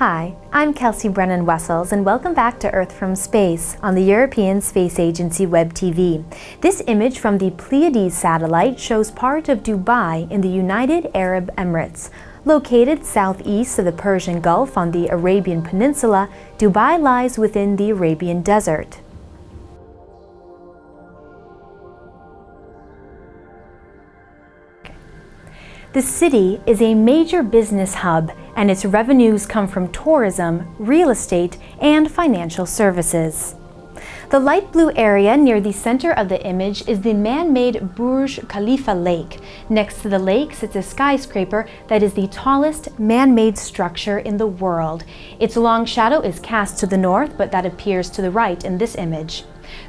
Hi, I'm Kelsea Brennan Wessels, and welcome back to Earth from Space on the European Space Agency Web TV. This image from the Pleiades satellite shows part of Dubai in the United Arab Emirates. Located southeast of the Persian Gulf on the Arabian Peninsula, Dubai lies within the Arabian Desert. The city is a major business hub and its revenues come from tourism, real estate, and financial services. The light blue area near the center of the image is the man-made Burj Khalifa Lake. Next to the lake sits a skyscraper that is the tallest man-made structure in the world. Its long shadow is cast to the north, but that appears to the right in this image.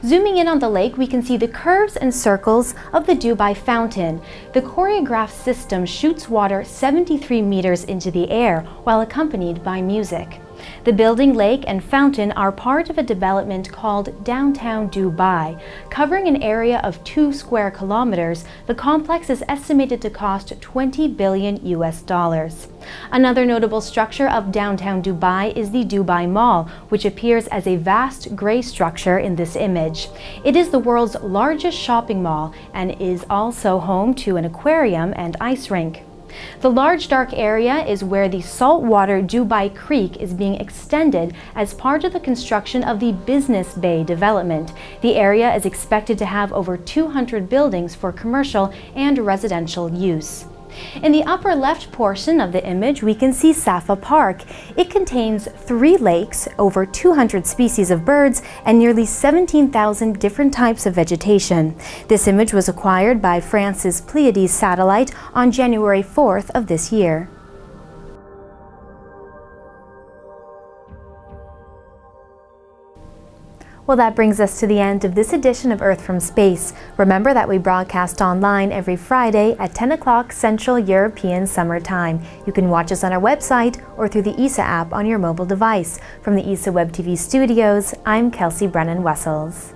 Zooming in on the lake, we can see the curves and circles of the Dubai fountain. The choreographed system shoots water 73 meters into the air while accompanied by music. The building, lake, and fountain are part of a development called Downtown Dubai. Covering an area of 2 square kilometers, the complex is estimated to cost 20 billion US dollars. Another notable structure of downtown Dubai is the Dubai Mall, which appears as a vast gray structure in this image. It is the world's largest shopping mall and is also home to an aquarium and ice rink. The large dark area is where the saltwater Dubai Creek is being extended as part of the construction of the Business Bay development. The area is expected to have over 200 buildings for commercial and residential use. In the upper left portion of the image, we can see Safa Park. It contains three lakes, over 200 species of birds, and nearly 17,000 different types of vegetation. This image was acquired by France's Pleiades satellite on January 4th of this year. Well, that brings us to the end of this edition of Earth from Space. Remember that we broadcast online every Friday at 10 o'clock Central European Summer Time. You can watch us on our website or through the ESA app on your mobile device. From the ESA Web TV studios, I'm Kelsea Brennan Wessels.